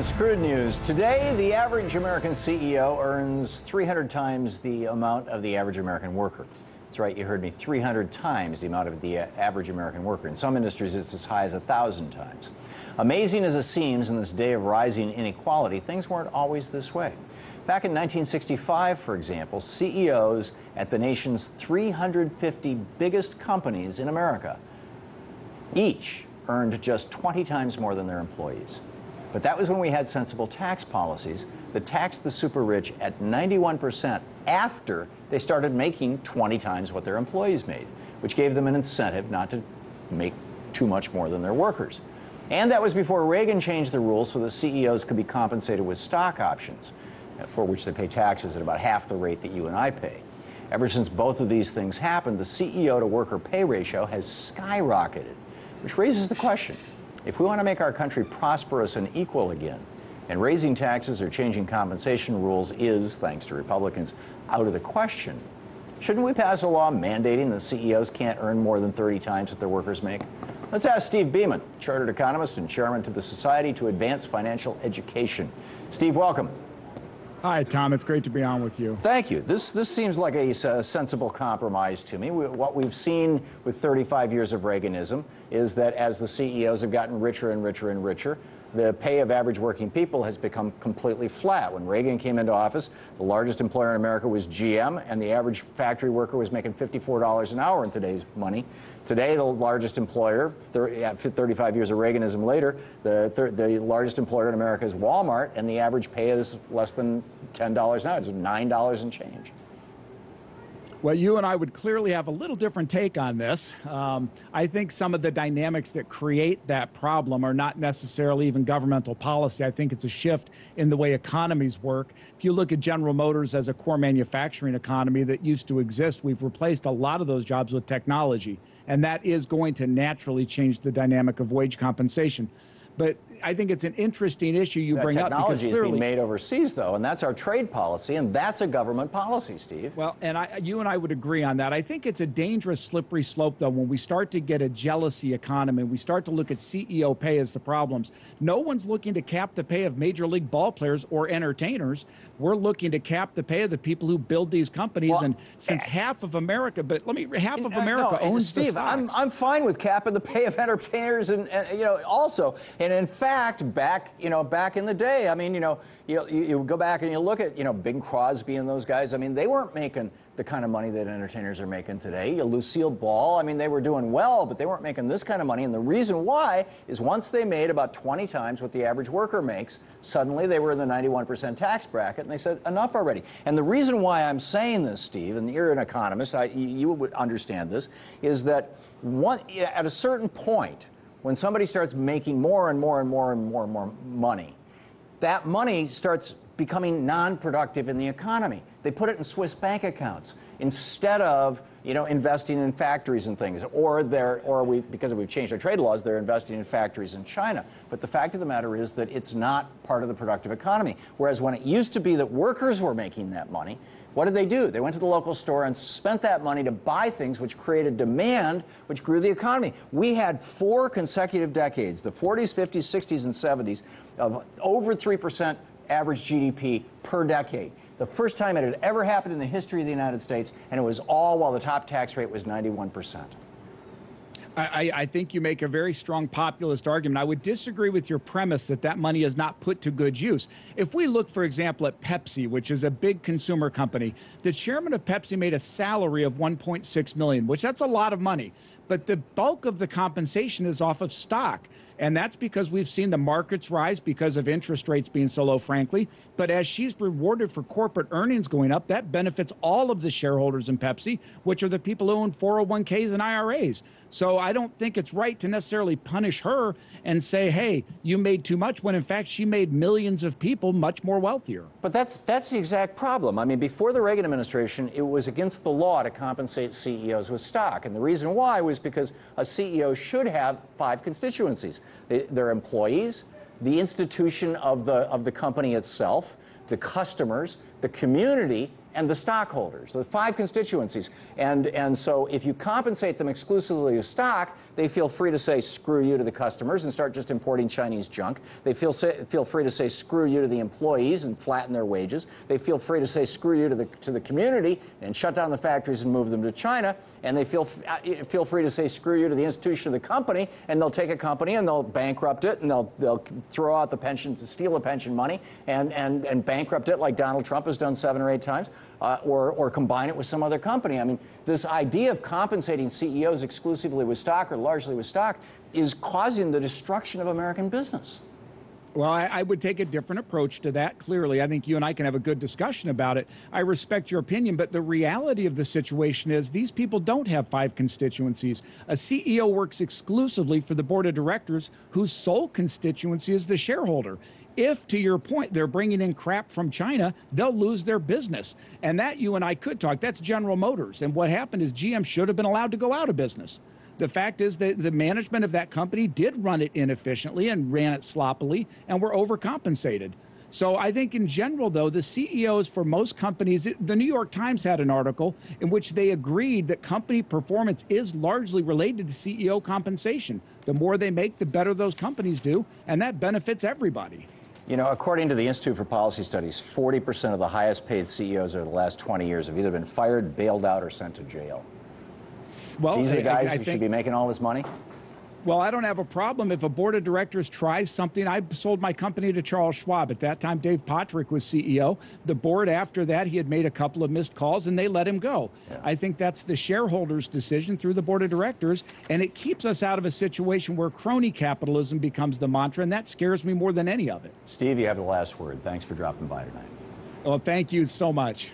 Reagan's Screwed News. Today, the average American CEO earns 300 times the amount of the average American worker. That's right, you heard me, 300 times the amount of the uh, average American worker. In some industries, it's as high as 1,000 times. Amazing as it seems in this day of rising inequality, things weren't always this way. Back in 1965, for example, CEOs at the nation's 350 biggest companies in America each earned just 20 times more than their employees. But that was when we had sensible tax policies that taxed the super rich at 91% after they started making 20 times what their employees made, which gave them an incentive not to make too much more than their workers. And that was before Reagan changed the rules so that CEOs could be compensated with stock options, uh, for which they pay taxes at about half the rate that you and I pay. Ever since both of these things happened, the CEO to worker pay ratio has skyrocketed, which raises the question if we want to make our country prosperous and equal again, and raising taxes or changing compensation rules is, thanks to Republicans, out of the question, shouldn't we pass a law mandating that CEOs can't earn more than 30 times what their workers make? Let's ask Steve Beaman, chartered economist and chairman to the Society to Advance Financial Education. Steve, welcome. Hi, Thom. It's great to be on with you. Thank you. This this seems like a, a sensible compromise to me. We, what we've seen with 35 years of Reaganism is that as the CEOs have gotten richer and richer and richer, the pay of average working people has become completely flat. When Reagan came into office, the largest employer in America was GM, and the average factory worker was making $54 an hour in today's money. Today, the largest employer, 30, 35 years of Reaganism later, the, the largest employer in America is Walmart, and the average pay is less than $10 now. It's $9 and change. Well, you and I would clearly have a little different take on this. Um, I think some of the dynamics that create that problem are not necessarily even governmental policy. I think it's a shift in the way economies work. If you look at General Motors as a core manufacturing economy that used to exist, we've replaced a lot of those jobs with technology, and that is going to naturally change the dynamic of wage compensation. But I think it's an interesting issue you that bring up because technology is being made overseas, though, and that's our trade policy, and that's a government policy, Steve. Well, and I, you and I would agree on that. I think it's a dangerous, slippery slope, though, when we start to get a jealousy economy, we start to look at CEO pay as the problems. No one's looking to cap the pay of major league ball players or entertainers. We're looking to cap the pay of the people who build these companies, well, and since uh, half of America, but let me, half of America no, owns Steve, the stocks. I'm, I'm fine with capping the pay of entertainers, and, and you know, also, and in fact, back, you know, back in the day, I mean, you know, you, you go back and you look at, you know, Bing Crosby and those guys. I mean, they weren't making the kind of money that entertainers are making today. Lucille Ball, I mean, they were doing well, but they weren't making this kind of money. And the reason why is once they made about 20 times what the average worker makes, suddenly they were in the 91% tax bracket, and they said, enough already. And the reason why I'm saying this, Steve, and you're an economist, I, you would understand this, is that one, at a certain point, when somebody starts making more and more and more and more and more money, that money starts becoming non-productive in the economy. They put it in Swiss bank accounts instead of you know investing in factories and things, or they're or we because we've changed our trade laws, they're investing in factories in China. But the fact of the matter is that it's not part of the productive economy. Whereas when it used to be that workers were making that money, what did they do? They went to the local store and spent that money to buy things which created demand, which grew the economy. We had four consecutive decades, the 40s, 50s, 60s, and 70s, of over 3% average GDP per decade. The first time it had ever happened in the history of the United States, and it was all while the top tax rate was 91%. I, I, think you make a very strong populist argument. I would disagree with your premise that that money is not put to good use. If we look, for example, at Pepsi, which is a big consumer company, the chairman of Pepsi made a salary of 1.6 million, which that's a lot of money. But the bulk of the compensation is off of stock. And that's because we've seen the markets rise because of interest rates being so low, frankly. But as she's rewarded for corporate earnings going up, that benefits all of the shareholders in Pepsi, which are the people who own 401ks and IRAs. So I don't think it's right to necessarily punish her and say, hey, you made too much, when in fact she made millions of people much more wealthier. But that's, that's the exact problem. I mean, before the Reagan administration, it was against the law to compensate CEOs with stock. And the reason why was because a CEO should have five constituencies their employees, the institution of the, of the company itself, the customers, the community, and the stockholders, the five constituencies. And, and so if you compensate them exclusively with stock, they feel free to say screw you to the customers and start just importing Chinese junk. They feel, say, feel free to say screw you to the employees and flatten their wages. They feel free to say screw you to the, to the community and shut down the factories and move them to China. And they feel, uh, feel free to say screw you to the institution of the company and they'll take a company and they'll bankrupt it and they'll, they'll throw out the pension, to steal the pension money and, and, and bankrupt it like Donald Trump done seven or eight times uh, or, or combine it with some other company. I mean, this idea of compensating CEOs exclusively with stock or largely with stock is causing the destruction of American business. Well, I, I, would take a different approach to that. Clearly, I think you and I can have a good discussion about it. I respect your opinion, but the reality of the situation is these people don't have five constituencies. A CEO works exclusively for the board of directors, whose sole constituency is the shareholder if, to your point, they're bringing in crap from China, they'll lose their business. And that you and I could talk. That's General Motors. And what happened is GM should have been allowed to go out of business. The fact is that the management of that company did run it inefficiently and ran it sloppily and were overcompensated. So I think in general, though, the CEOs for most companies, the New York Times had an article in which they agreed that company performance is largely related to CEO compensation. The more they make, the better those companies do, and that benefits everybody. You know, according to the Institute for Policy Studies, 40% of the highest paid CEOs over the last 20 years have either been fired, bailed out, or sent to jail. Well, These are the guys I, I who think, should be making all this money? Well, I don't have a problem if a board of directors tries something. I sold my company to Charles Schwab. At that time, Dave Pottruck was CEO. The board, after that, he had made a couple of missed calls and they let him go. Yeah. I think that's the shareholders' decision through the board of directors, and it keeps us out of a situation where crony capitalism becomes the mantra, and that scares me more than any of it. Steve, you have the last word. Thanks for dropping by tonight. Well, thank you so much.